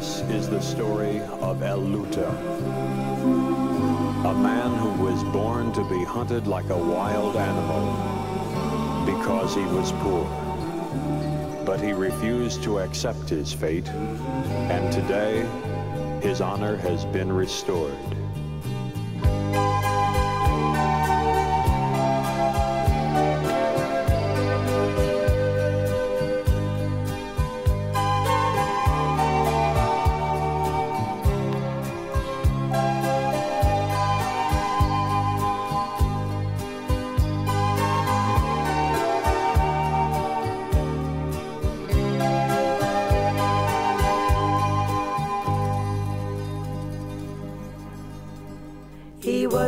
This is the story of El Lute, a man who was born to be hunted like a wild animal because he was poor. But he refused to accept his fate, and today his honor has been restored.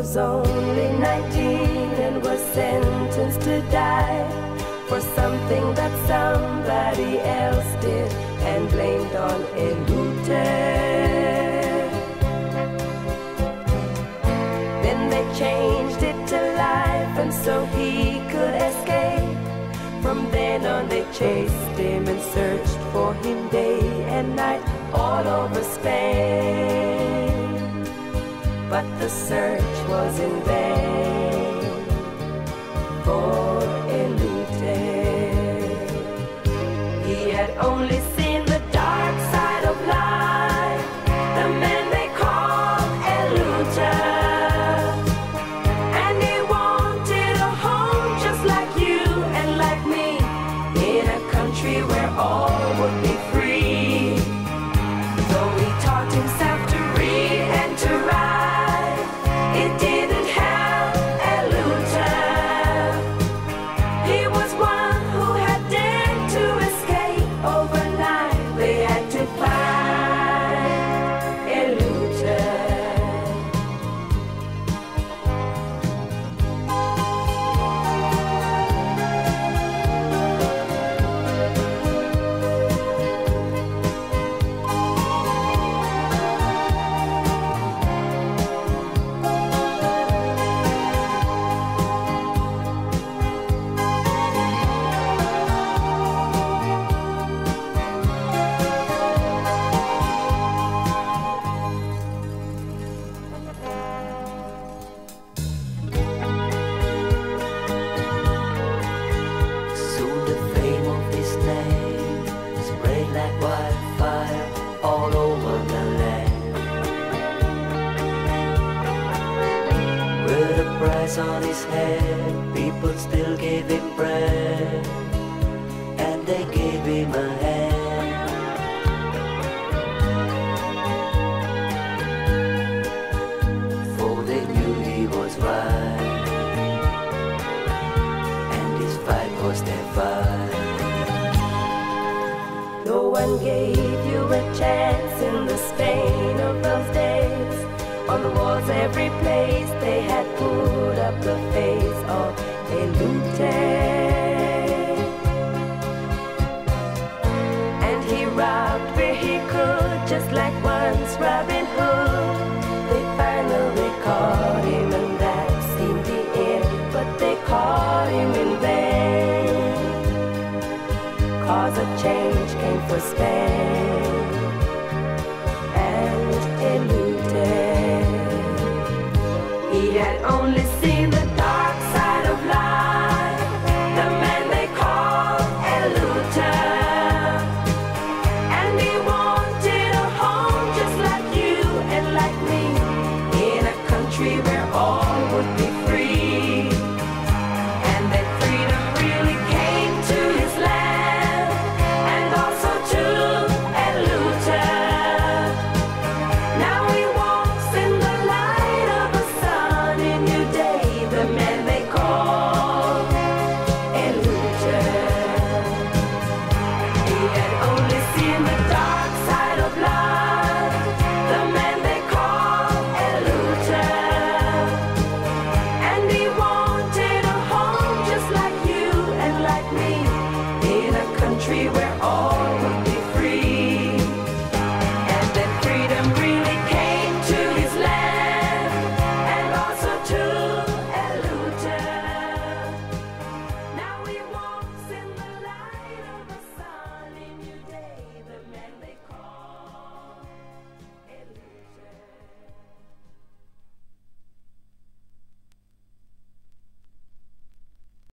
Was only 19 and was sentenced to die for something that somebody else did and blamed on El Lute. Then they changed it to life and so he could escape. From then on they chased him and searched for him day and night all over Spain but the search was in vain. For his head, people still gave him bread, and they gave him a hand. For they knew he was right and his fight was their fight. No one gave you a chance in the Spain of those days. On the walls, every place, they had put up the face of El Lute. And he robbed where he could, just like once Robin Hood. They finally caught him, and that seemed the end. But they caught him in vain. Cause a change came for Spain. And El Lute had only We.